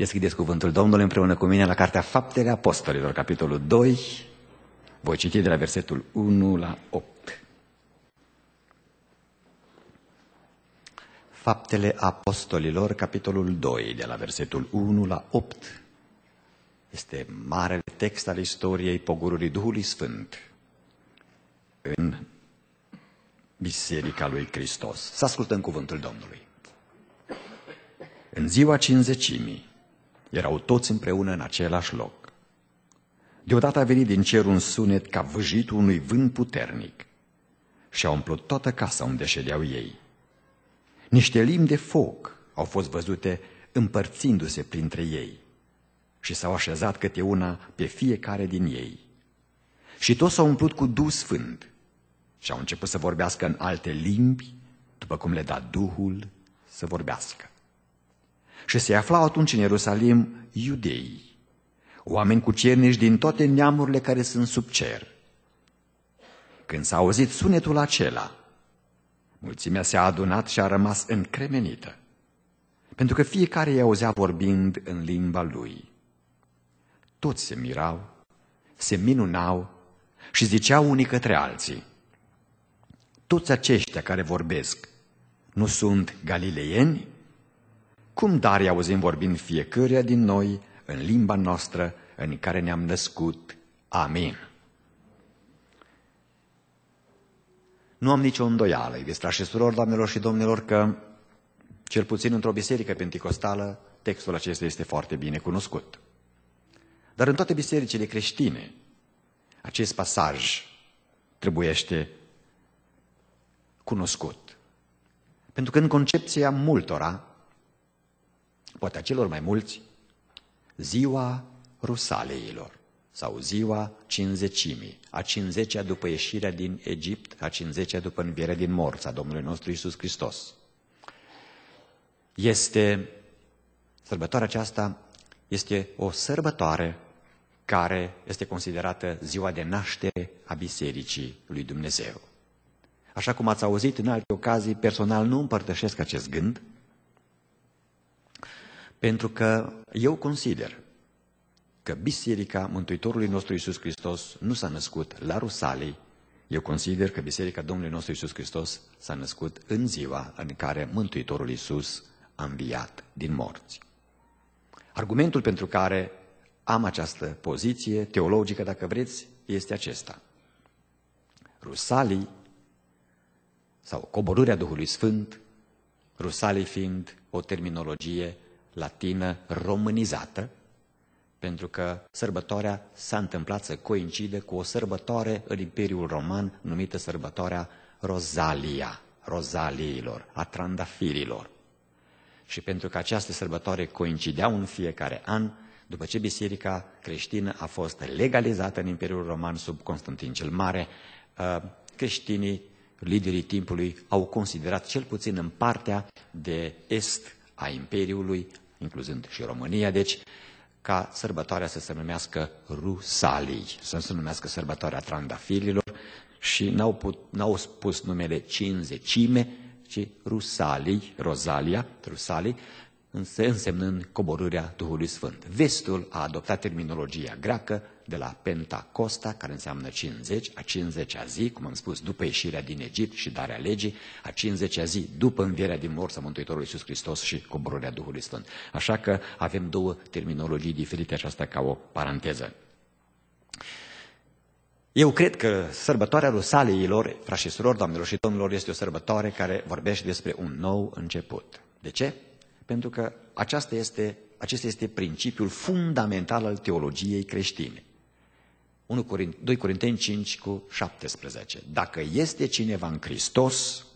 Deschideți cuvântul Domnului împreună cu mine la Cartea Faptele Apostolilor, capitolul 2. Voi citi de la versetul 1 la 8. Faptele Apostolilor, capitolul 2, de la versetul 1 la 8. Este marele text al istoriei pogorului Duhului Sfânt în Biserica lui Hristos. Să ascultăm cuvântul Domnului. În ziua cinzecimii erau toți împreună în același loc. Deodată a venit din cer un sunet ca vâjitul unui vânt puternic și a umplut toată casa unde ședeau ei. Niște limbi de foc au fost văzute împărțindu-se printre ei și s-au așezat câte una pe fiecare din ei. Și toți s-au umplut cu Duh Sfânt și au început să vorbească în alte limbi, după cum le da Duhul să vorbească. Și se aflau atunci în Ierusalim iudei, oameni cu cernici din toate neamurile care sunt sub cer. Când s-a auzit sunetul acela, mulțimea s-a adunat și a rămas încremenită, pentru că fiecare i auzea vorbind în limba lui. Toți se mirau, se minunau și ziceau unii către alții, toți aceștia care vorbesc nu sunt galileieni? Cum dar auzim vorbind fiecăruia din noi în limba noastră în care ne-am născut? Amin. Nu am nicio îndoială, iubiți frați și surori, doamnelor și domnilor, că, cel puțin într-o biserică penticostală, textul acesta este foarte bine cunoscut. Dar în toate bisericile creștine, acest pasaj trebuiește cunoscut. Pentru că în concepția multora, poate a celor mai mulți, ziua rusaleilor sau ziua cinzecimii, a cinzecea după ieșirea din Egipt, a cinzecea după învierea din morți a Domnului nostru Isus Hristos. Este, sărbătoarea aceasta este o sărbătoare care este considerată ziua de naștere a Bisericii lui Dumnezeu. Așa cum ați auzit în alte ocazii, personal nu împărtășesc acest gând, pentru că eu consider că Biserica Mântuitorului nostru Iisus Hristos nu s-a născut la Rusalii, eu consider că Biserica Domnului nostru Iisus Hristos s-a născut în ziua în care Mântuitorul Iisus a înviat din morți. Argumentul pentru care am această poziție teologică, dacă vreți, este acesta. Rusalii sau coborârea Duhului Sfânt, Rusalii fiind o terminologie latină românizată, pentru că sărbătoarea s-a întâmplat să coincide cu o sărbătoare în Imperiul Roman numită sărbătoarea Rozalia, rozaliilor, a trandafirilor. Și pentru că această sărbătoare coincideau în fiecare an, după ce biserica creștină a fost legalizată în Imperiul Roman sub Constantin cel Mare, ă, creștinii liderii timpului au considerat cel puțin în partea de est a Imperiului, incluzând și România, deci, ca sărbătoarea să se numească Rusalii, să se numească sărbătoarea trandafirilor și n-au, put, n-au spus numele cinzecime, ci Rusalii, Rosalia, Rusalii, însemnând coborârea Duhului Sfânt. Vestul a adoptat terminologia greacă de la Pentacosta, care înseamnă 50, a 50-a zi, cum am spus, după ieșirea din Egipt și darea legii, a 50-a zi după învierea din morți a Mântuitorului Iisus Hristos și coborârea Duhului Sfânt. Așa că avem două terminologii diferite, aceasta ca o paranteză. Eu cred că sărbătoarea Rusaleilor, frați și surori, doamnelor și domnilor, este o sărbătoare care vorbește despre un nou început. De ce? Pentru că aceasta este, acesta este principiul fundamental al teologiei creștine. 1 Corint, 2 Corinteni 5 cu 17. Dacă este cineva în Hristos,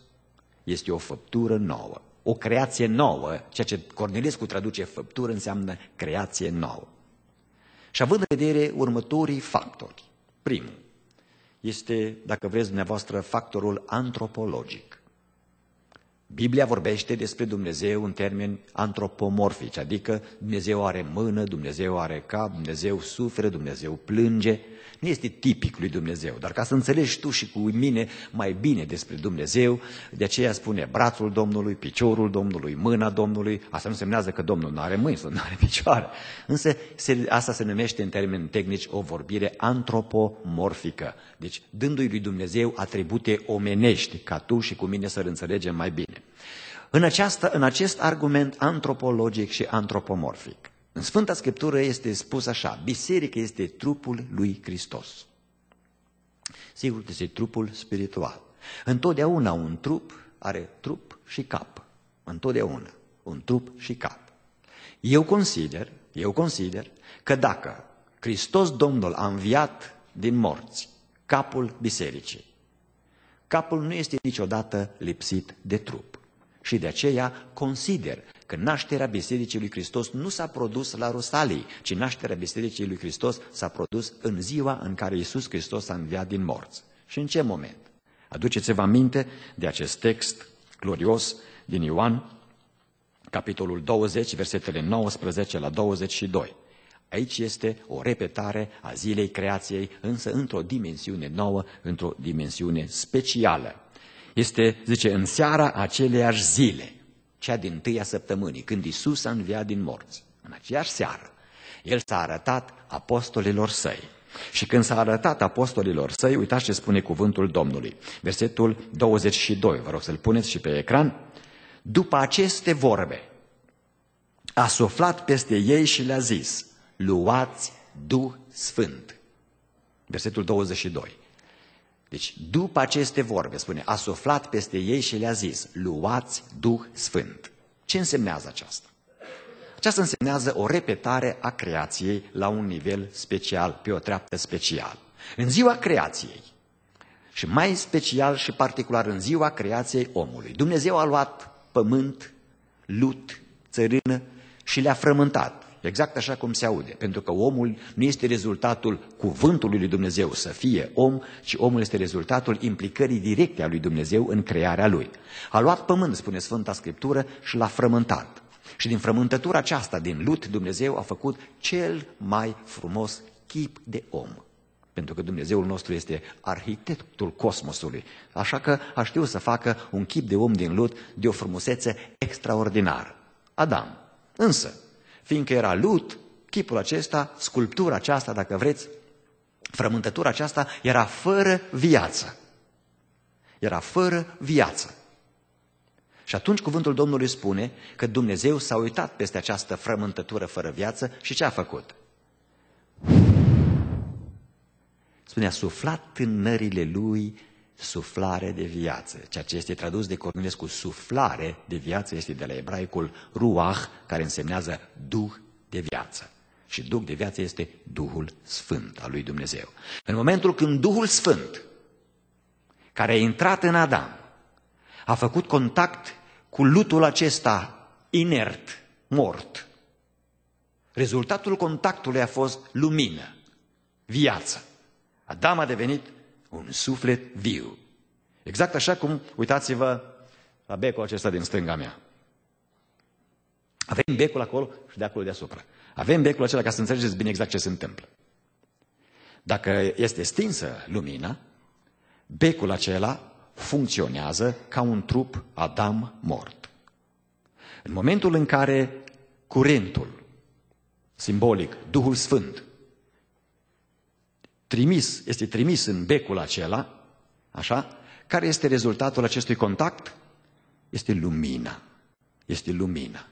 este o făptură nouă, o creație nouă, ceea ce Cornelescu traduce făptură înseamnă creație nouă. Și având în vedere următorii factori. Primul este, dacă vreți dumneavoastră, factorul antropologic. Biblia vorbește despre Dumnezeu în termeni antropomorfici, adică Dumnezeu are mână, Dumnezeu are cap, Dumnezeu suferă, Dumnezeu plânge. Nu este tipic lui Dumnezeu, dar ca să înțelegi tu și cu mine mai bine despre Dumnezeu, de aceea spune brațul Domnului, piciorul Domnului, mâna Domnului, asta nu semnează că Domnul nu are mâini sau nu are picioare. Însă se, asta se numește în termeni tehnici o vorbire antropomorfică. Deci dându-i lui Dumnezeu atribute omenești, ca tu și cu mine să-L înțelegem mai bine. În, această, în acest argument antropologic și antropomorfic, în Sfânta Scriptură este spus așa, biserica este trupul lui Hristos. Sigur că este trupul spiritual. Întotdeauna un trup are trup și cap. Întotdeauna. Un trup și cap. Eu consider, eu consider că dacă Hristos Domnul a înviat din morți capul bisericii, capul nu este niciodată lipsit de trup. Și de aceea consider că nașterea Bisericii lui Hristos nu s-a produs la Rusalii, ci nașterea Bisericii lui Hristos s-a produs în ziua în care Iisus Hristos a înviat din morți. Și în ce moment? Aduceți-vă aminte de acest text glorios din Ioan, capitolul 20, versetele 19 la 22. Aici este o repetare a zilei creației, însă într-o dimensiune nouă, într-o dimensiune specială. Este, zice, în seara aceleiași zile, cea din tâia săptămânii, când Isus a înviat din morți, în aceeași seară, El s-a arătat apostolilor săi. Și când s-a arătat apostolilor săi, uitați ce spune cuvântul Domnului. Versetul 22, vă rog să-l puneți și pe ecran. După aceste vorbe, a suflat peste ei și le-a zis, luați Duh Sfânt. Versetul 22. Deci, după aceste vorbe, spune, a suflat peste ei și le-a zis, luați Duh Sfânt. Ce însemnează aceasta? Aceasta însemnează o repetare a creației la un nivel special, pe o treaptă special. În ziua creației, și mai special și particular în ziua creației omului, Dumnezeu a luat pământ, lut, țărână și le-a frământat. Exact așa cum se aude, pentru că omul nu este rezultatul cuvântului lui Dumnezeu să fie om, ci omul este rezultatul implicării directe a lui Dumnezeu în crearea lui. A luat pământ, spune Sfânta Scriptură, și l-a frământat. Și din frământătura aceasta, din lut, Dumnezeu a făcut cel mai frumos chip de om. Pentru că Dumnezeul nostru este arhitectul cosmosului. Așa că a știut să facă un chip de om din lut de o frumusețe extraordinară. Adam. Însă, fiindcă era lut, chipul acesta, sculptura aceasta, dacă vreți, frământătura aceasta era fără viață. Era fără viață. Și atunci cuvântul Domnului spune că Dumnezeu s-a uitat peste această frământătură fără viață și ce a făcut? Spune, a suflat în nările lui suflare de viață. Ceea ce este tradus de Cornilescu suflare de viață este de la ebraicul ruach, care însemnează duh de viață. Și duh de viață este Duhul Sfânt al lui Dumnezeu. În momentul când Duhul Sfânt, care a intrat în Adam, a făcut contact cu lutul acesta inert, mort, rezultatul contactului a fost lumină, viață. Adam a devenit un suflet viu. Exact așa cum, uitați-vă la becul acesta din stânga mea. Avem becul acolo și de acolo deasupra. Avem becul acela ca să înțelegeți bine exact ce se întâmplă. Dacă este stinsă lumina, becul acela funcționează ca un trup Adam mort. În momentul în care curentul, simbolic, Duhul Sfânt, trimis, este trimis în becul acela, așa, care este rezultatul acestui contact? Este lumina. Este lumina.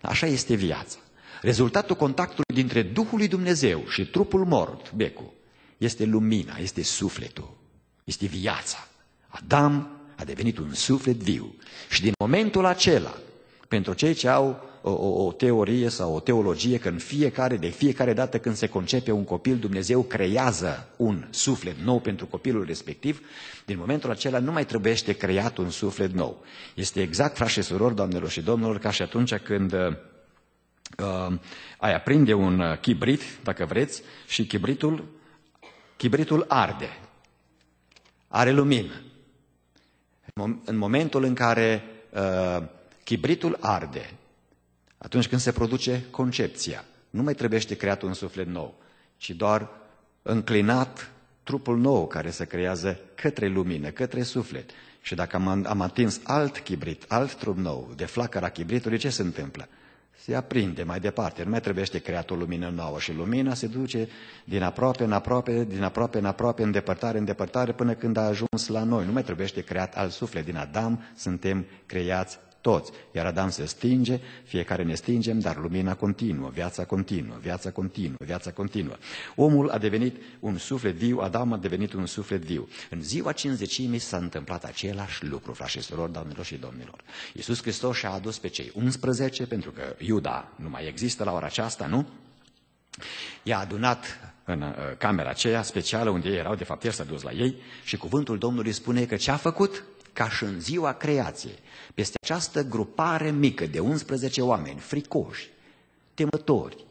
Așa este viața. Rezultatul contactului dintre Duhul lui Dumnezeu și trupul mort, becul, este lumina, este sufletul, este viața. Adam a devenit un suflet viu. Și din momentul acela, pentru cei ce au o, o, o teorie sau o teologie că în fiecare, de fiecare dată când se concepe un copil, Dumnezeu creează un suflet nou pentru copilul respectiv, din momentul acela nu mai trebuiește creat un suflet nou. Este exact, frați și surori, doamnelor și domnilor, ca și atunci când uh, ai aprinde un chibrit, dacă vreți, și chibritul, chibritul arde. Are lumină. În momentul în care uh, chibritul arde, atunci când se produce concepția, nu mai trebuiește creat un suflet nou, ci doar înclinat trupul nou care se creează către lumină, către suflet. Și dacă am, am atins alt chibrit, alt trup nou, de flacăra chibritului, ce se întâmplă? Se aprinde mai departe, nu mai trebuiește creat o lumină nouă și lumina se duce din aproape în aproape, din aproape în aproape, în depărtare, în depărtare, până când a ajuns la noi. Nu mai trebuiește creat alt suflet. Din Adam suntem creați toți. Iar Adam se stinge, fiecare ne stingem, dar lumina continuă, viața continuă, viața continuă, viața continuă. Omul a devenit un suflet viu, Adam a devenit un suflet viu. În ziua cinzecimii s-a întâmplat același lucru, frați și surori, doamnelor și domnilor. Iisus Hristos și-a adus pe cei 11, pentru că Iuda nu mai există la ora aceasta, nu? I-a adunat în uh, camera aceea specială unde ei erau, de fapt el s-a dus la ei și cuvântul Domnului spune că ce a făcut? ca și în ziua creației, peste această grupare mică de 11 oameni fricoși, temători,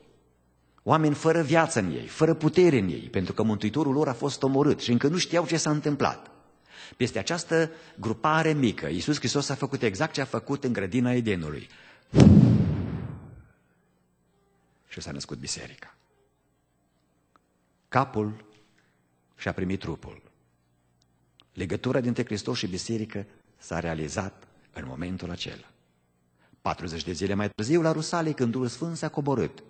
oameni fără viață în ei, fără putere în ei, pentru că Mântuitorul lor a fost omorât și încă nu știau ce s-a întâmplat. Peste această grupare mică, Iisus Hristos a făcut exact ce a făcut în grădina Edenului. Și s-a născut biserica. Capul și-a primit trupul. Legătura dintre Hristos și biserică s-a realizat în momentul acela. 40 de zile mai târziu la Rusalii, când Duhul Sfânt s-a coborât.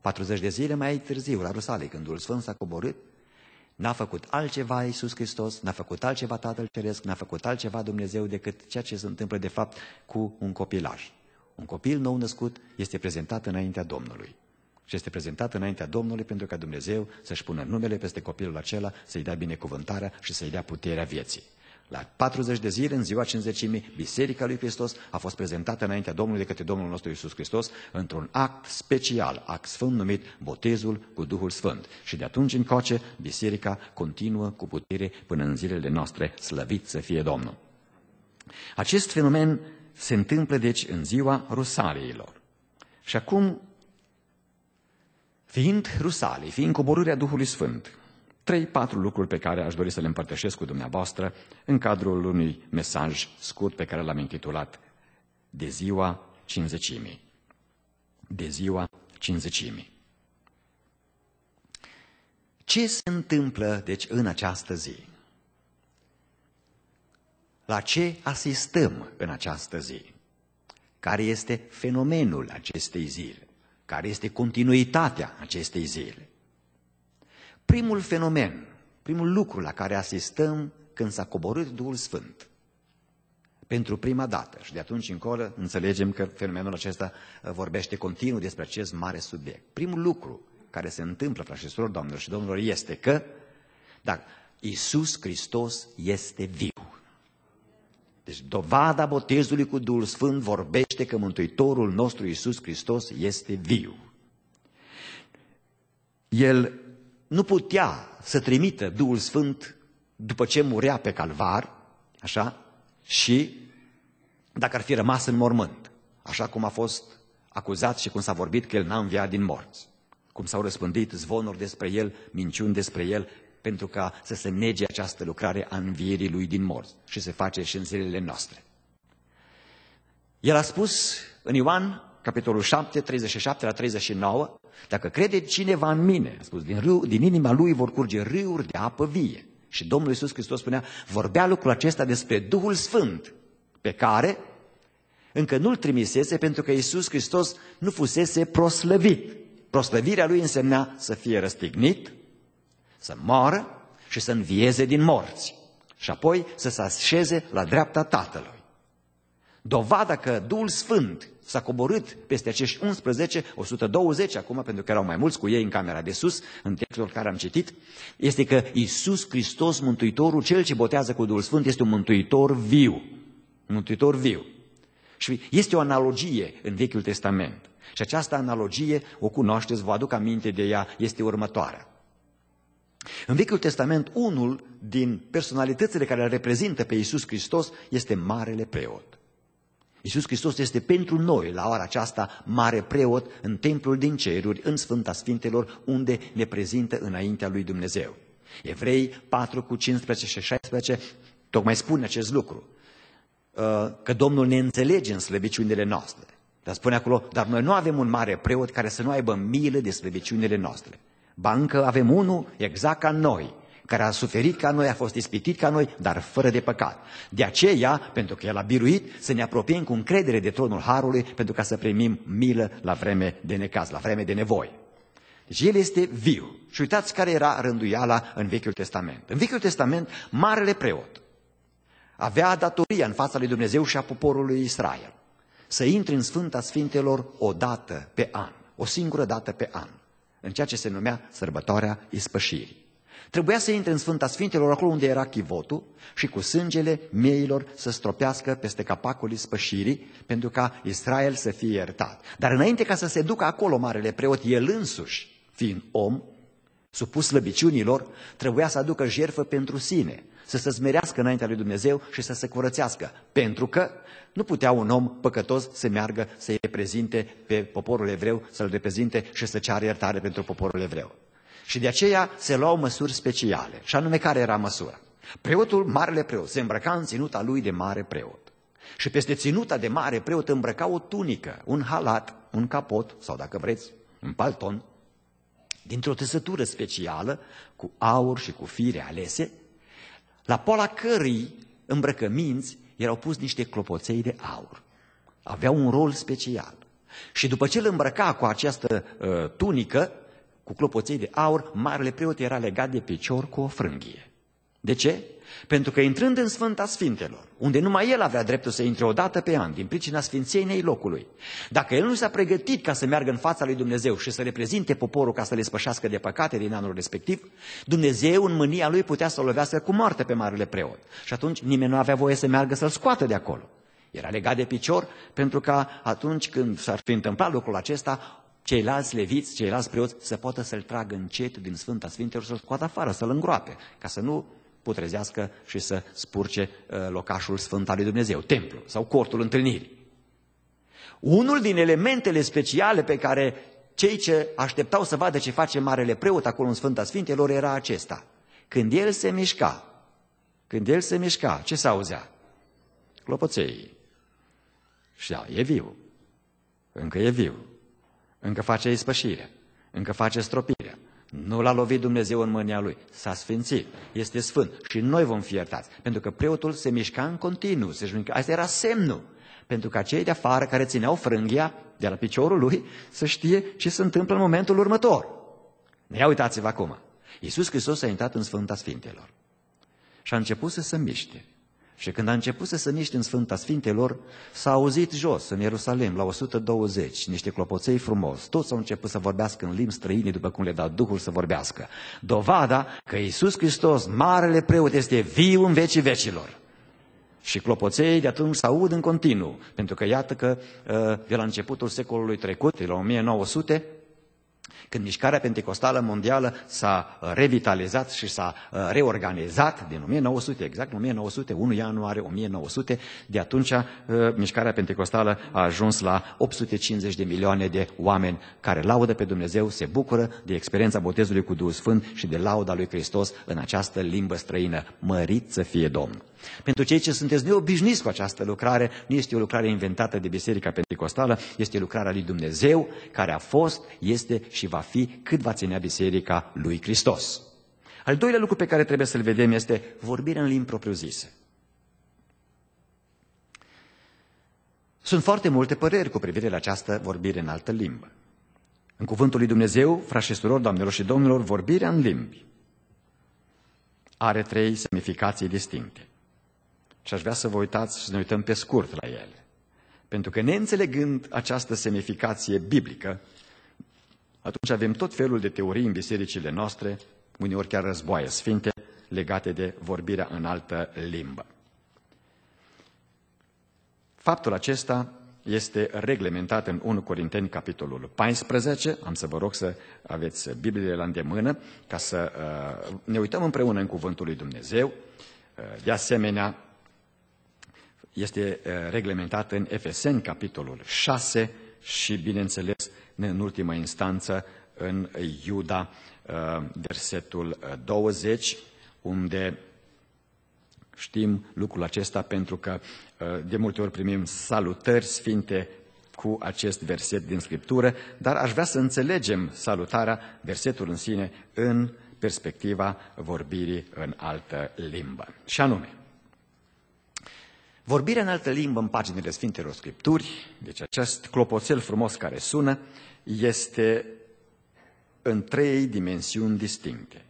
40 de zile mai târziu la Rusalii, când Duhul Sfânt s-a coborât, n-a făcut altceva Iisus Hristos, n-a făcut altceva Tatăl Ceresc, n-a făcut altceva Dumnezeu decât ceea ce se întâmplă de fapt cu un copilaj. Un copil nou născut este prezentat înaintea Domnului și este prezentat înaintea Domnului pentru ca Dumnezeu să-și pună numele peste copilul acela, să-i dea binecuvântarea și să-i dea puterea vieții. La 40 de zile, în ziua 50 Biserica lui Hristos a fost prezentată înaintea Domnului de către Domnul nostru Isus Hristos într-un act special, act sfânt numit botezul cu Duhul Sfânt. Și de atunci încoace, Biserica continuă cu putere până în zilele noastre, slăvit să fie Domnul. Acest fenomen se întâmplă, deci, în ziua Rusaliilor. Și acum Fiind Rusalii, fiind coborârea Duhului Sfânt, trei, patru lucruri pe care aș dori să le împărtășesc cu dumneavoastră în cadrul unui mesaj scurt pe care l-am intitulat De ziua cinzecimii. De ziua cinzecimii. Ce se întâmplă, deci, în această zi? La ce asistăm în această zi? Care este fenomenul acestei zile? care este continuitatea acestei zile. Primul fenomen, primul lucru la care asistăm când s-a coborât Duhul Sfânt, pentru prima dată. Și de atunci încolo înțelegem că fenomenul acesta uh, vorbește continuu despre acest mare subiect. Primul lucru care se întâmplă, frașesorilor, doamnelor și domnilor, este că dacă Iisus Hristos este viu. Deci dovada botezului cu Duhul Sfânt vorbește că Mântuitorul nostru Iisus Hristos este viu. El nu putea să trimită Duhul Sfânt după ce murea pe calvar, așa, și dacă ar fi rămas în mormânt, așa cum a fost acuzat și cum s-a vorbit că el n-a înviat din morți, cum s-au răspândit zvonuri despre el, minciuni despre el, pentru ca să se nege această lucrare a învierii lui din morți și se face și în zilele noastre. El a spus în Ioan, capitolul 7, 37 la 39, dacă crede cineva în mine, a spus, din, râu, din inima lui vor curge râuri de apă vie. Și Domnul Iisus Hristos spunea, vorbea lucrul acesta despre Duhul Sfânt, pe care încă nu-l trimisese pentru că Iisus Hristos nu fusese proslăvit. Proslăvirea lui însemna să fie răstignit, să moară și să învieze din morți și apoi să se așeze la dreapta Tatălui. Dovada că Duhul Sfânt s-a coborât peste acești 11, 120 acum, pentru că erau mai mulți cu ei în camera de sus, în textul care am citit, este că Iisus Hristos, Mântuitorul, Cel ce botează cu Duhul Sfânt, este un Mântuitor viu. Un Mântuitor viu. Și este o analogie în Vechiul Testament. Și această analogie o cunoașteți, vă aduc aminte de ea, este următoarea. În Vechiul Testament, unul din personalitățile care îl reprezintă pe Iisus Hristos este Marele Preot. Iisus Hristos este pentru noi, la ora aceasta, mare preot în templul din ceruri, în Sfânta Sfintelor, unde ne prezintă înaintea lui Dumnezeu. Evrei 4 cu 15 și 16 tocmai spune acest lucru. uh, că Domnul ne înțelege în slăbiciunile noastre. Dar spune acolo, dar noi nu avem un mare preot care să nu aibă milă de slăbiciunile noastre. Ba încă avem unul exact ca noi, care a suferit ca noi, a fost ispitit ca noi, dar fără de păcat. De aceea, pentru că El a biruit, să ne apropiem cu încredere de tronul Harului, pentru ca să primim milă la vreme de necaz, la vreme de nevoie. Deci El este viu. Și uitați care era rânduiala în Vechiul Testament. În Vechiul Testament, Marele Preot avea datoria în fața lui Dumnezeu și a poporului Israel să intre în Sfânta Sfintelor o dată pe an, o singură dată pe an, în ceea ce se numea sărbătoarea ispășirii. Trebuia să intre în Sfânta Sfintelor acolo unde era chivotul și cu sângele mieilor să stropească peste capacul ispășirii pentru ca Israel să fie iertat. Dar înainte ca să se ducă acolo marele preot, el însuși, fiind om, supus slăbiciunilor, trebuia să aducă jertfă pentru sine, să se zmerească înaintea lui Dumnezeu și să se curățească. Pentru că nu putea un om păcătos să meargă să-i reprezinte pe poporul evreu, să-l reprezinte și să ceară iertare pentru poporul evreu. Și de aceea se luau măsuri speciale. Și anume care era măsura? Preotul, marele preot, se îmbrăca în ținuta lui de mare preot. Și peste ținuta de mare preot îmbrăca o tunică, un halat, un capot, sau dacă vreți, un palton, dintr-o tăsătură specială, cu aur și cu fire alese, la poala cărei îmbrăcăminți erau pus niște clopoței de aur. Aveau un rol special. Și după ce îl îmbrăca cu această uh, tunică, cu clopoței de aur, marele preot era legat de picior cu o frânghie. De ce? Pentru că intrând în Sfânta Sfintelor, unde numai el avea dreptul să intre o dată pe an, din pricina sfințeniei locului, dacă el nu s-a pregătit ca să meargă în fața lui Dumnezeu și să reprezinte poporul ca să le spășească de păcate din anul respectiv, Dumnezeu în mânia lui putea să o lovească cu moarte pe marele preot. Și atunci nimeni nu avea voie să meargă să-l scoată de acolo. Era legat de picior pentru că atunci când s-ar fi întâmplat lucrul acesta, ceilalți leviți, ceilalți preoți să poată să-l tragă încet din Sfânta Sfintelor, să-l scoată afară, să-l îngroape, ca să nu putrezească și să spurce uh, locașul sfânt al lui Dumnezeu, templu sau cortul întâlnirii. Unul din elementele speciale pe care cei ce așteptau să vadă ce face Marele Preot acolo în Sfânta Sfintelor era acesta. Când el se mișca, când el se mișca, ce se auzea? Clopoței. Și da, e viu. Încă e viu. Încă face ispășire. Încă face stropire. Nu l-a lovit Dumnezeu în mânia lui. S-a sfințit. Este sfânt. Și noi vom fi iertați. Pentru că preotul se mișca în continuu. Se mișca. Asta era semnul. Pentru ca cei de afară care țineau frânghia de la piciorul lui să știe ce se întâmplă în momentul următor. Ia uitați-vă acum. Iisus Hristos a intrat în Sfânta Sfintelor. Și a început să se miște. Și când a început să se miște în Sfânta Sfintelor, s-a auzit jos, în Ierusalim, la 120, niște clopoței frumos. Toți au început să vorbească în limbi străine, după cum le da Duhul să vorbească. Dovada că Iisus Hristos, Marele Preot, este viu în vecii vecilor. Și clopoței de atunci se aud în continuu, pentru că iată că uh, de la începutul secolului trecut, de la 1900, când mișcarea pentecostală mondială s-a uh, revitalizat și s-a uh, reorganizat din 1900, exact 1900, 1 ianuarie 1900, de atunci uh, mișcarea pentecostală a ajuns la 850 de milioane de oameni care laudă pe Dumnezeu, se bucură de experiența botezului cu Duhul Sfânt și de lauda lui Hristos în această limbă străină. Mărit să fie Domnul! Pentru cei ce sunteți neobișnuiți cu această lucrare, nu este o lucrare inventată de Biserica Pentecostală, este lucrarea lui Dumnezeu, care a fost, este și va fi cât va ținea Biserica lui Hristos. Al doilea lucru pe care trebuie să-l vedem este vorbirea în limbi propriu-zise. Sunt foarte multe păreri cu privire la această vorbire în altă limbă. În cuvântul lui Dumnezeu, frați și surori, doamnelor și domnilor, vorbirea în limbi are trei semnificații distincte. Și aș vrea să vă uitați și să ne uităm pe scurt la ele. Pentru că neînțelegând această semnificație biblică, atunci avem tot felul de teorii în bisericile noastre, uneori chiar războaie sfinte, legate de vorbirea în altă limbă. Faptul acesta este reglementat în 1 Corinteni, capitolul 14. Am să vă rog să aveți Bibliile la îndemână ca să uh, ne uităm împreună în Cuvântul lui Dumnezeu. Uh, de asemenea, este uh, reglementat în Efeseni, capitolul 6 și, bineînțeles, în ultima instanță în Iuda, uh, versetul 20, uh, unde Știm lucrul acesta pentru că uh, de multe ori primim salutări sfinte cu acest verset din Scriptură, dar aș vrea să înțelegem salutarea, versetul în sine, în perspectiva vorbirii în altă limbă. Și anume, vorbirea în altă limbă în paginile Sfintelor Scripturi, deci acest clopoțel frumos care sună, este în trei dimensiuni distincte.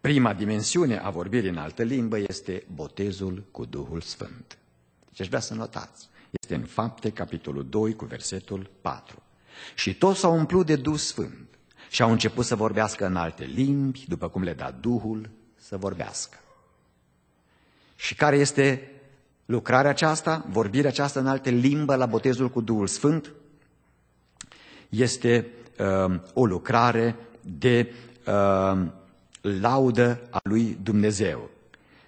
Prima dimensiune a vorbirii în altă limbă este botezul cu Duhul Sfânt. Deci aș vrea să notați. Este în fapte, capitolul 2, cu versetul 4. Și toți s-au umplut de Duh Sfânt și au început să vorbească în alte limbi, după cum le da Duhul să vorbească. Și care este lucrarea aceasta, vorbirea aceasta în alte limbă la botezul cu Duhul Sfânt? Este uh, o lucrare de uh, laudă a lui Dumnezeu.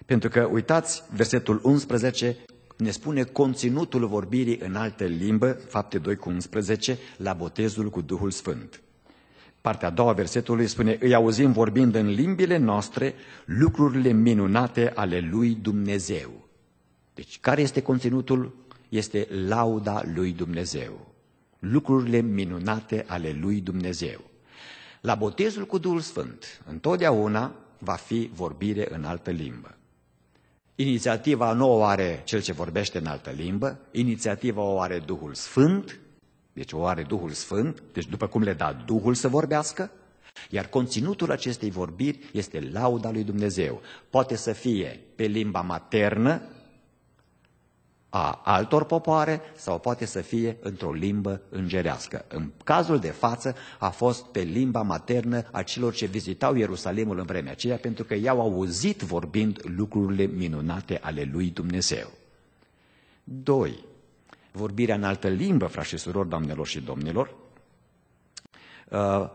Pentru că, uitați, versetul 11 ne spune conținutul vorbirii în altă limbă, fapte 2 cu 11, la botezul cu Duhul Sfânt. Partea a doua versetului spune, îi auzim vorbind în limbile noastre lucrurile minunate ale lui Dumnezeu. Deci, care este conținutul? Este lauda lui Dumnezeu. Lucrurile minunate ale lui Dumnezeu. La botezul cu Duhul Sfânt, întotdeauna va fi vorbire în altă limbă. Inițiativa nu o are cel ce vorbește în altă limbă, inițiativa o are Duhul Sfânt, deci o are Duhul Sfânt, deci după cum le da Duhul să vorbească, iar conținutul acestei vorbiri este lauda lui Dumnezeu. Poate să fie pe limba maternă a altor popoare sau poate să fie într-o limbă îngerească. În cazul de față a fost pe limba maternă a celor ce vizitau Ierusalimul în vremea aceea pentru că i-au auzit vorbind lucrurile minunate ale lui Dumnezeu. 2. Vorbirea în altă limbă, frați și surori, doamnelor și domnilor, uh,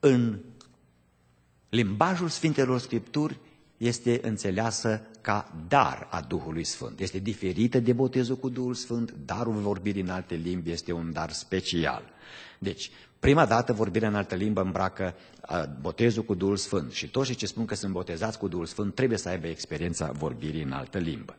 în limbajul Sfintelor Scripturi este înțeleasă ca dar a Duhului Sfânt. Este diferită de botezul cu Duhul Sfânt, darul vorbirii în alte limbi este un dar special. Deci, prima dată vorbirea în altă limbă îmbracă botezul cu Duhul Sfânt și toți cei ce spun că sunt botezați cu Duhul Sfânt trebuie să aibă experiența vorbirii în altă limbă.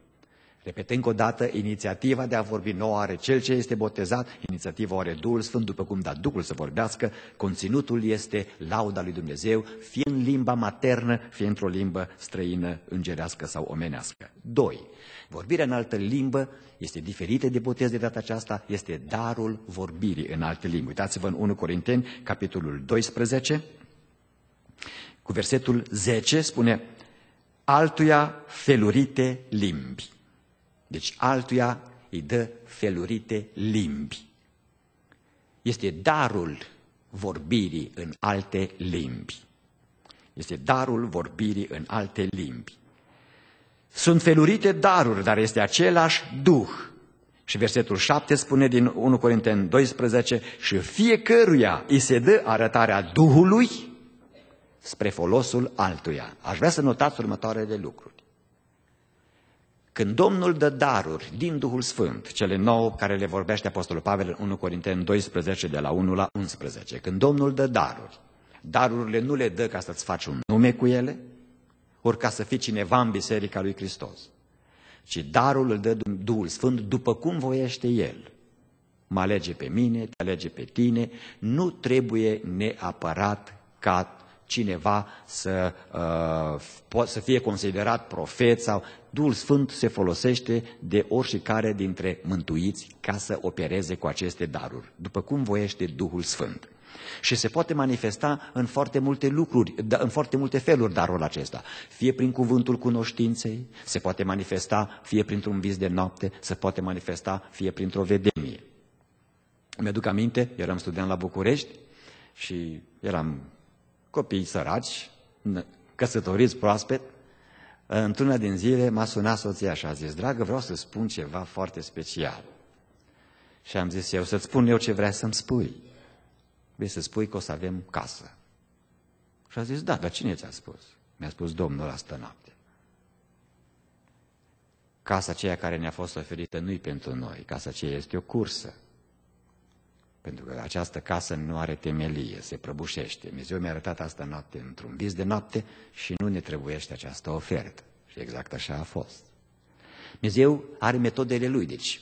Repet încă o dată, inițiativa de a vorbi nouă are cel ce este botezat, inițiativa o are Duhul Sfânt, după cum da Duhul să vorbească, conținutul este lauda lui Dumnezeu, fie în limba maternă, fie într-o limbă străină, îngerească sau omenească. 2. Vorbirea în altă limbă este diferită de botez de data aceasta, este darul vorbirii în alte limbi. Uitați-vă în 1 Corinteni, capitolul 12, cu versetul 10, spune, altuia felurite limbi. Deci altuia îi dă felurite limbi. Este darul vorbirii în alte limbi. Este darul vorbirii în alte limbi. Sunt felurite daruri, dar este același Duh. Și versetul 7 spune din 1 Corinteni 12, și fiecăruia îi se dă arătarea Duhului spre folosul altuia. Aș vrea să notați următoarele lucruri. Când Domnul dă daruri din Duhul Sfânt, cele nouă care le vorbește Apostolul Pavel în 1 Corinteni 12, de la 1 la 11, când Domnul dă daruri, darurile nu le dă ca să-ți faci un nume cu ele, ori ca să fii cineva în Biserica lui Hristos, ci darul îl dă Duhul Sfânt după cum voiește El. Mă alege pe mine, te alege pe tine, nu trebuie neapărat ca cineva să, uh, să fie considerat profet sau Duhul Sfânt se folosește de oricare dintre mântuiți ca să opereze cu aceste daruri, după cum voiește Duhul Sfânt. Și se poate manifesta în foarte multe lucruri, da, în foarte multe feluri darul acesta. Fie prin cuvântul cunoștinței, se poate manifesta fie printr-un vis de noapte, se poate manifesta fie printr-o vedenie. Mi-aduc aminte, eram student la București și eram copii săraci, căsătoriți proaspet, într-una din zile m-a sunat soția și a zis, dragă, vreau să spun ceva foarte special. Și am zis eu, să-ți spun eu ce vrea să-mi spui. Vrei să spui că o să avem casă. Și a zis, da, dar cine ți-a spus? Mi-a spus Domnul asta noapte. Casa aceea care ne-a fost oferită nu-i pentru noi, casa aceea este o cursă. Pentru că această casă nu are temelie, se prăbușește. Dumnezeu mi-a arătat asta noapte într-un vis de noapte și nu ne trebuiește această ofertă. Și Și exact așa a fost. Dumnezeu are metodele lui, deci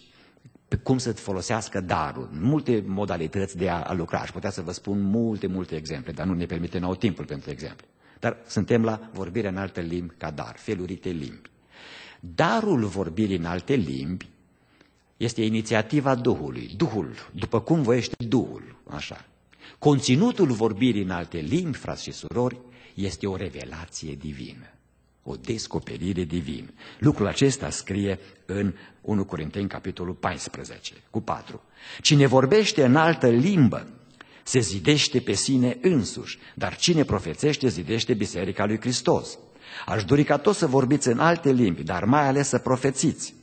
cum să folosească darul, multe modalități de a, a lucra. Aș putea să vă spun multe, multe exemple, dar nu ne permite nou timpul pentru exemple. Dar suntem la vorbirea în alte limbi ca dar, felurite limbi. Darul vorbirii în alte limbi este inițiativa Duhului. Duhul, după cum voiește Duhul, așa. Conținutul vorbirii în alte limbi, frați și surori, este o revelație divină, o descoperire divină. Lucrul acesta scrie în 1 Corinteni, capitolul 14, cu 4. Cine vorbește în altă limbă, se zidește pe sine însuși, dar cine profețește, zidește Biserica lui Hristos. Aș dori ca toți să vorbiți în alte limbi, dar mai ales să profețiți.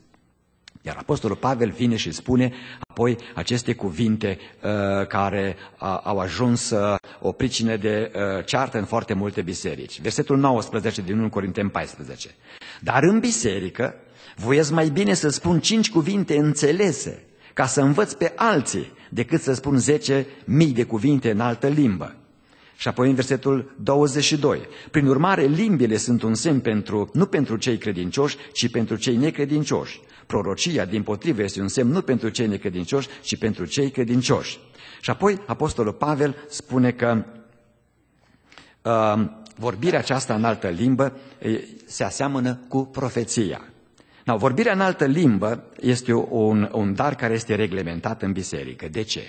Iar Apostolul Pavel vine și spune apoi aceste cuvinte uh, care uh, au ajuns uh, o pricină de uh, ceartă în foarte multe biserici. Versetul 19 din 1 Corinteni 14. Dar în biserică voiesc mai bine să spun cinci cuvinte înțelese ca să învăț pe alții decât să spun zece mii de cuvinte în altă limbă. Și apoi în versetul 22. Prin urmare, limbile sunt un semn pentru, nu pentru cei credincioși, ci pentru cei necredincioși. Prorocia, din potrivă, este un semn nu pentru cei necredincioși, ci pentru cei credincioși. Și apoi Apostolul Pavel spune că uh, vorbirea aceasta în altă limbă se aseamănă cu profeția. Now, vorbirea în altă limbă este un, un dar care este reglementat în biserică. De ce?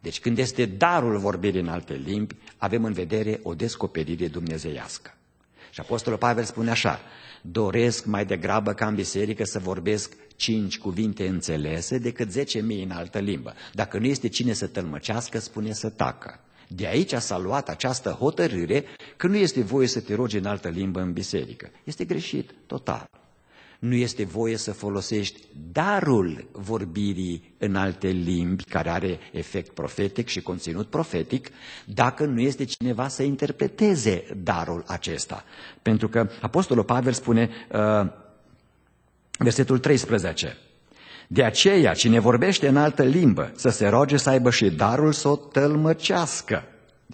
Deci când este darul vorbirii în alte limbi, avem în vedere o descoperire dumnezeiască. Și Apostolul Pavel spune așa, doresc mai degrabă ca în biserică să vorbesc cinci cuvinte înțelese decât zece mii în altă limbă. Dacă nu este cine să tălmăcească, spune să tacă. De aici s-a luat această hotărâre că nu este voie să te rogi în altă limbă în biserică. Este greșit, total nu este voie să folosești darul vorbirii în alte limbi, care are efect profetic și conținut profetic, dacă nu este cineva să interpreteze darul acesta. Pentru că Apostolul Pavel spune, uh, versetul 13, de aceea, cine vorbește în altă limbă, să se roage să aibă și darul să o tălmăcească,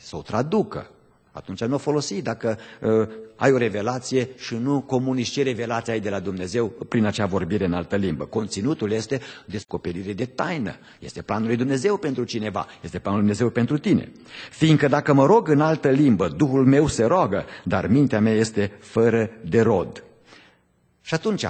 să o traducă. Atunci nu o folosi dacă uh, ai o revelație și nu comunici ce revelație ai de la Dumnezeu prin acea vorbire în altă limbă. Conținutul este descoperire de taină. Este planul lui Dumnezeu pentru cineva, este planul lui Dumnezeu pentru tine. Fiindcă dacă mă rog în altă limbă, Duhul meu se rogă, dar mintea mea este fără de rod. Și atunci,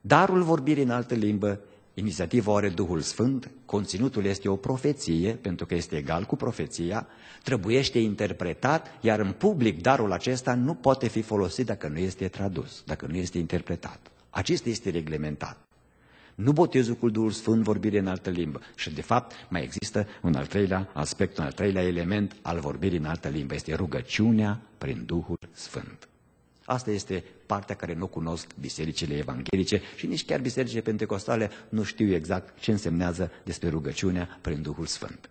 darul vorbirii în altă limbă Inițiativa are Duhul Sfânt, conținutul este o profeție, pentru că este egal cu profeția, trebuiește interpretat, iar în public darul acesta nu poate fi folosit dacă nu este tradus, dacă nu este interpretat. Acesta este reglementat. Nu botezul cu Duhul Sfânt, vorbire în altă limbă. Și de fapt mai există un al treilea aspect, un al treilea element al vorbirii în altă limbă. Este rugăciunea prin Duhul Sfânt. Asta este partea care nu cunosc bisericile evanghelice și nici chiar bisericile pentecostale nu știu exact ce însemnează despre rugăciunea prin Duhul Sfânt.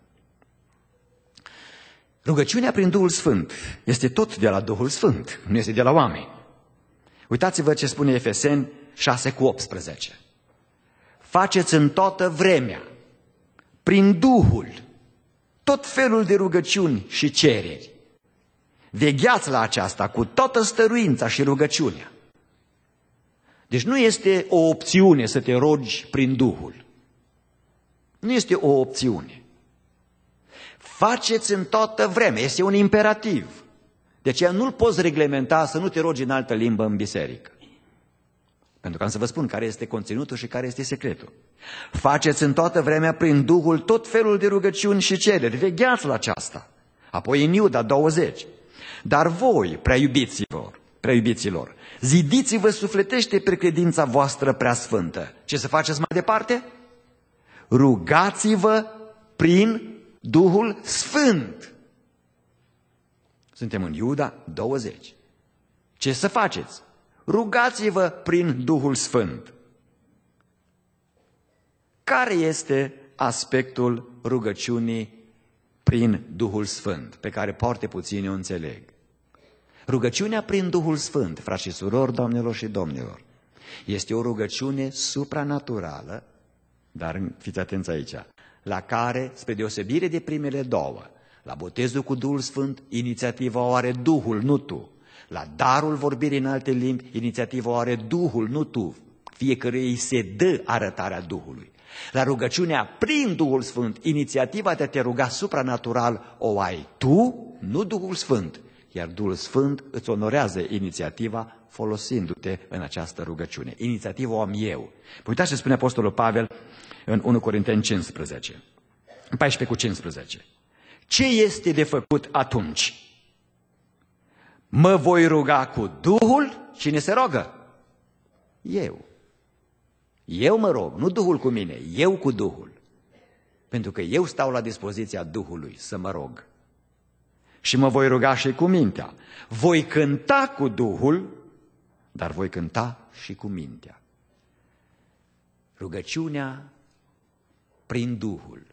Rugăciunea prin Duhul Sfânt este tot de la Duhul Sfânt, nu este de la oameni. Uitați-vă ce spune Efeseni 6 cu 18. Faceți în toată vremea, prin Duhul, tot felul de rugăciuni și cereri, Vegheați la aceasta cu toată stăruința și rugăciunea. Deci nu este o opțiune să te rogi prin Duhul. Nu este o opțiune. Faceți în toată vremea, este un imperativ. De aceea nu-l poți reglementa să nu te rogi în altă limbă în biserică. Pentru că am să vă spun care este conținutul și care este secretul. Faceți în toată vremea prin Duhul tot felul de rugăciuni și cereri. Vegheați la aceasta. Apoi în Iuda 20. Dar voi, prea iubiților, prea iubiților, zidiți-vă sufletește pe credința voastră prea sfântă. Ce să faceți mai departe? Rugați-vă prin Duhul Sfânt. Suntem în Iuda 20. Ce să faceți? Rugați-vă prin Duhul Sfânt. Care este aspectul rugăciunii prin Duhul Sfânt, pe care foarte puțini o înțeleg. Rugăciunea prin Duhul Sfânt, frați și surori, doamnelor și domnilor, este o rugăciune supranaturală, dar fiți atenți aici, la care, spre deosebire de primele două, la botezul cu Duhul Sfânt, inițiativa o are Duhul, nu tu. La darul vorbirii în alte limbi, inițiativa o are Duhul, nu tu. Fiecare îi se dă arătarea Duhului. La rugăciunea prin Duhul Sfânt, inițiativa de a te ruga supranatural o ai tu, nu Duhul Sfânt. Iar Duhul Sfânt îți onorează inițiativa folosindu-te în această rugăciune. Inițiativa o am eu. Uitați ce spune Apostolul Pavel în 1 Corinteni 15. 14 cu 15. Ce este de făcut atunci? Mă voi ruga cu Duhul? Cine se rogă? Eu. Eu mă rog, nu Duhul cu mine, eu cu Duhul. Pentru că eu stau la dispoziția Duhului să mă rog. Și mă voi ruga și cu mintea. Voi cânta cu Duhul, dar voi cânta și cu mintea. Rugăciunea prin Duhul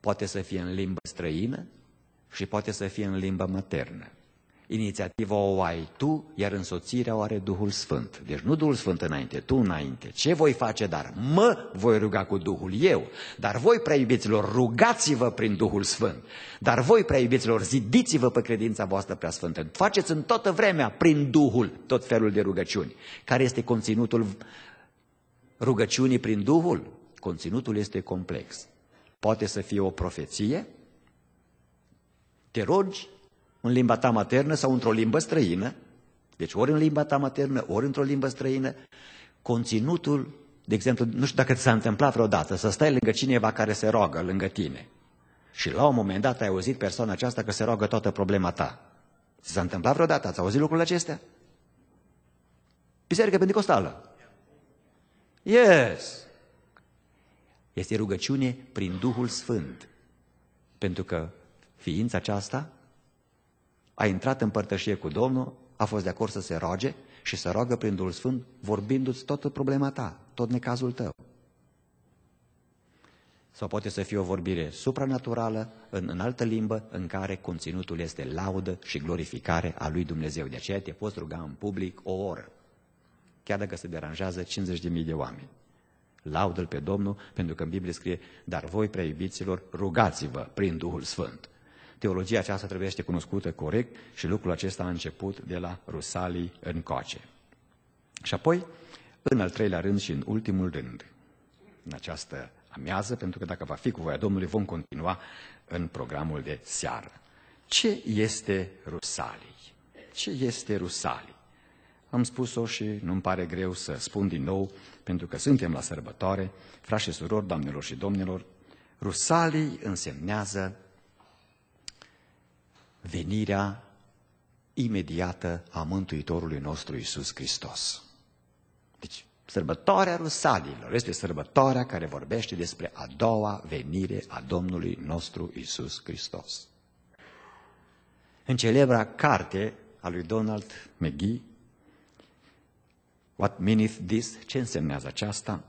poate să fie în limbă străină și poate să fie în limbă maternă. Inițiativa o ai tu, iar însoțirea o are Duhul Sfânt. Deci nu Duhul Sfânt înainte, tu înainte. Ce voi face, dar mă voi ruga cu Duhul eu. Dar voi, prea iubiților, rugați-vă prin Duhul Sfânt. Dar voi, prea iubiților, zidiți-vă pe credința voastră prea sfântă. Faceți în toată vremea, prin Duhul, tot felul de rugăciuni. Care este conținutul rugăciunii prin Duhul? Conținutul este complex. Poate să fie o profeție, te rogi în limba ta maternă sau într-o limbă străină, deci ori în limba ta maternă, ori într-o limbă străină, conținutul, de exemplu, nu știu dacă ți s-a întâmplat vreodată să stai lângă cineva care se roagă lângă tine și la un moment dat ai auzit persoana aceasta că se roagă toată problema ta. Ți s-a întâmplat vreodată? Ați auzit lucrurile acestea? Biserică Pentecostală. Yes! Este rugăciune prin Duhul Sfânt. Pentru că ființa aceasta a intrat în părtășie cu Domnul, a fost de acord să se roage și să roagă prin Duhul Sfânt, vorbindu-ți toată problema ta, tot necazul tău. Sau poate să fie o vorbire supranaturală în, în altă limbă în care conținutul este laudă și glorificare a lui Dumnezeu. De aceea te poți ruga în public o oră, chiar dacă se deranjează 50.000 de oameni. Laudă-L pe Domnul, pentru că în Biblie scrie, dar voi, prea iubiților, rugați-vă prin Duhul Sfânt. Teologia aceasta trebuie să cunoscută corect și lucrul acesta a început de la Rusalii încoace. Și apoi, în al treilea rând și în ultimul rând, în această amiază, pentru că dacă va fi cu voia Domnului, vom continua în programul de seară. Ce este Rusalii? Ce este Rusalii? Am spus-o și nu-mi pare greu să spun din nou, pentru că suntem la sărbătoare, frați și surori, doamnelor și domnilor, Rusalii însemnează venirea imediată a Mântuitorului nostru Isus Hristos. Deci, sărbătoarea Rusalilor este sărbătoarea care vorbește despre a doua venire a Domnului nostru Isus Hristos. În celebra carte a lui Donald McGee, What meaneth this? Ce însemnează aceasta?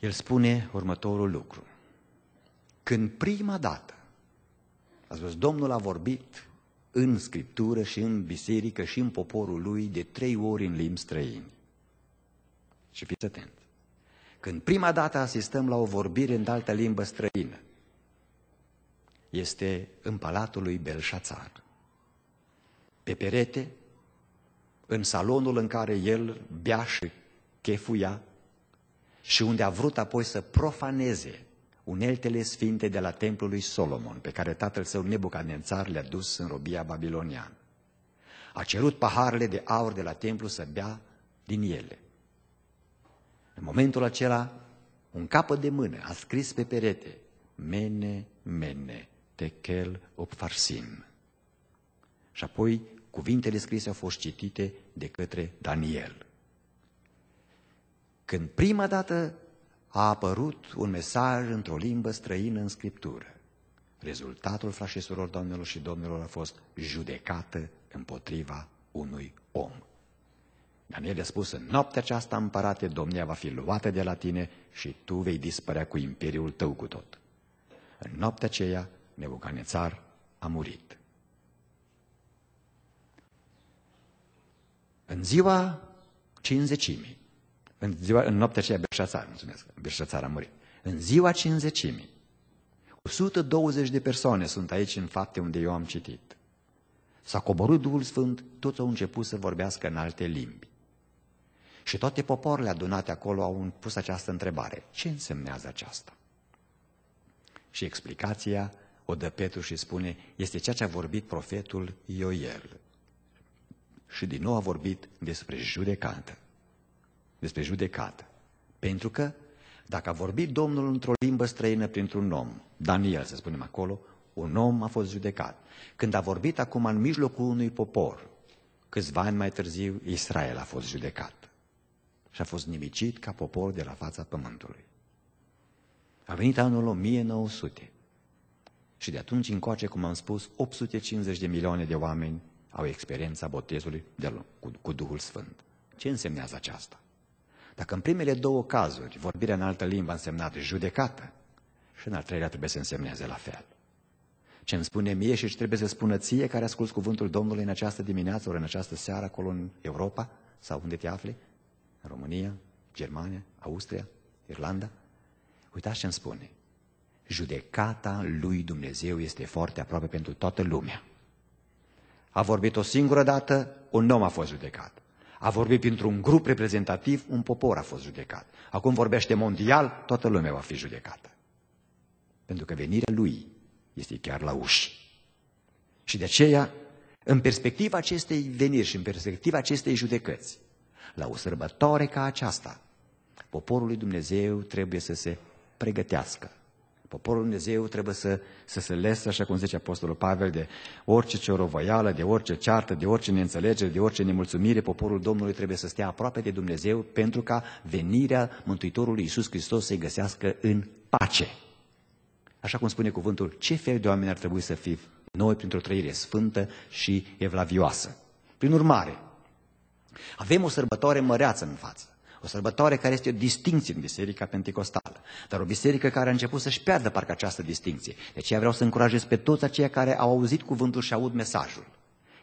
El spune următorul lucru. Când prima dată Ați văzut, Domnul a vorbit în Scriptură și în biserică și în poporul lui de trei ori în limbi străini. Și fiți atent. Când prima dată asistăm la o vorbire în altă limbă străină, este în palatul lui Belșațar. Pe perete, în salonul în care el bea și chefuia și unde a vrut apoi să profaneze uneltele sfinte de la templul lui Solomon, pe care tatăl său Nebucadnețar le-a dus în robia babiloniană. A cerut paharele de aur de la templu să bea din ele. În momentul acela, un capăt de mână a scris pe perete, Mene, mene, tekel opfarsim. Și apoi cuvintele scrise au fost citite de către Daniel. Când prima dată a apărut un mesaj într-o limbă străină în Scriptură. Rezultatul, frați și surori, doamnelor și domnilor, a fost judecată împotriva unui om. Daniel a spus, în noaptea aceasta, împărate, domnia va fi luată de la tine și tu vei dispărea cu imperiul tău cu tot. În noaptea aceea, Nebucanețar a murit. În ziua cinzecimii, în, ziua, în noaptea aceea Berșațar, mulțumesc, Berșațar a murit. În ziua cinzecimii, 120 de persoane sunt aici în fapte unde eu am citit. S-a coborât Duhul Sfânt, toți au început să vorbească în alte limbi. Și toate popoarele adunate acolo au pus această întrebare. Ce însemnează aceasta? Și explicația o dă Petru și spune, este ceea ce a vorbit profetul Ioel. Și din nou a vorbit despre judecată. Despre judecată. Pentru că dacă a vorbit Domnul într-o limbă străină printr-un om, Daniel să spunem acolo, un om a fost judecat. Când a vorbit acum în mijlocul unui popor, câțiva ani mai târziu, Israel a fost judecat. Și a fost nimicit ca popor de la fața pământului. A venit anul 1900. Și de atunci încoace, cum am spus, 850 de milioane de oameni au experiența botezului de, cu, cu Duhul Sfânt. Ce însemnează aceasta? Dacă în primele două cazuri vorbirea în altă limbă a însemnat judecată, și în al treilea trebuie să însemneze la fel. Ce îmi spune mie și ce trebuie să spună ție care asculți cuvântul Domnului în această dimineață ori în această seară acolo în Europa sau unde te afli? În România, Germania, Austria, Irlanda? Uitați ce îmi spune. Judecata lui Dumnezeu este foarte aproape pentru toată lumea. A vorbit o singură dată, un om a fost judecat. A vorbit printr-un grup reprezentativ, un popor a fost judecat. Acum vorbește mondial, toată lumea va fi judecată. Pentru că venirea lui este chiar la uși. Și de aceea, în perspectiva acestei veniri și în perspectiva acestei judecăți, la o sărbătoare ca aceasta, poporul lui Dumnezeu trebuie să se pregătească Poporul Dumnezeu trebuie să, să se lese, așa cum zice Apostolul Pavel, de orice ciorovăială, de orice ceartă, de orice neînțelegere, de orice nemulțumire. Poporul Domnului trebuie să stea aproape de Dumnezeu pentru ca venirea Mântuitorului Iisus Hristos să-i găsească în pace. Așa cum spune cuvântul, ce fel de oameni ar trebui să fim noi printr-o trăire sfântă și evlavioasă. Prin urmare, avem o sărbătoare măreață în față. O sărbătoare care este o distinție în Biserica Pentecostală, dar o biserică care a început să-și piardă parcă această distinție. De aceea vreau să încurajez pe toți aceia care au auzit cuvântul și aud mesajul.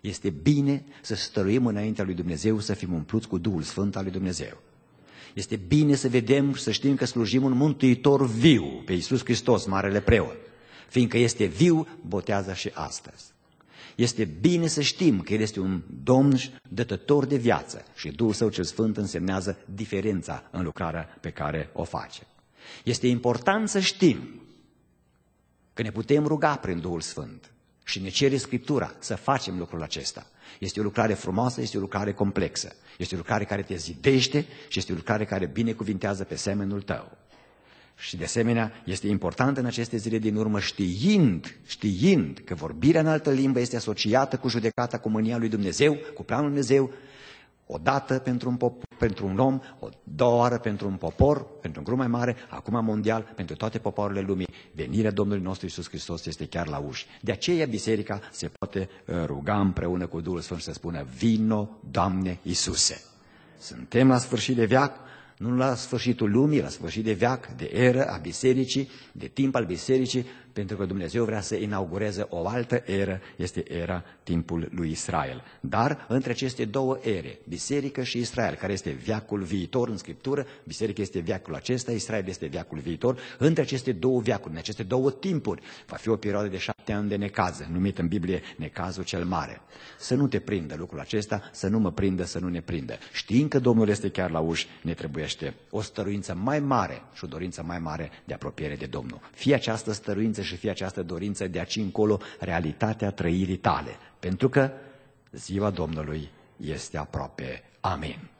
Este bine să stăruim înaintea lui Dumnezeu, să fim umpluți cu Duhul Sfânt al lui Dumnezeu. Este bine să vedem și să știm că slujim un mântuitor viu, pe Iisus Hristos, Marele Preot. Fiindcă este viu, botează și astăzi. Este bine să știm că El este un Domn dătător de viață și Duhul Său cel Sfânt însemnează diferența în lucrarea pe care o face. Este important să știm că ne putem ruga prin Duhul Sfânt și ne cere Scriptura să facem lucrul acesta. Este o lucrare frumoasă, este o lucrare complexă, este o lucrare care te zidește și este o lucrare care binecuvintează pe semenul tău. Și de asemenea, este important în aceste zile din urmă, știind, știind că vorbirea în altă limbă este asociată cu judecata, cu mânia lui Dumnezeu, cu planul Dumnezeu, o dată pentru un, pop, pentru un om, o două oară pentru un popor, pentru un grup mai mare, acum mondial, pentru toate popoarele lumii. Venirea Domnului nostru Isus Hristos este chiar la uși. De aceea biserica se poate uh, ruga împreună cu Duhul Sfânt și să spună, vino, Doamne Isuse. Suntem la sfârșit de veac, nu la sfârșitul lumii, la sfârșit de veac, de eră a bisericii, de timp al bisericii, pentru că Dumnezeu vrea să inaugureze o altă eră, este era timpul lui Israel. Dar între aceste două ere, biserică și Israel, care este veacul viitor în Scriptură, biserica este veacul acesta, Israel este veacul viitor, între aceste două veacuri, în aceste două timpuri, va fi o perioadă de șapte ani de necază, numit în Biblie necazul cel mare. Să nu te prindă lucrul acesta, să nu mă prindă, să nu ne prindă. Știind că Domnul este chiar la uși, ne trebuiește o stăruință mai mare și o dorință mai mare de apropiere de Domnul. Fie această stăruință și fie această dorință de aici încolo realitatea trăirii tale. Pentru că ziua Domnului este aproape. Amin.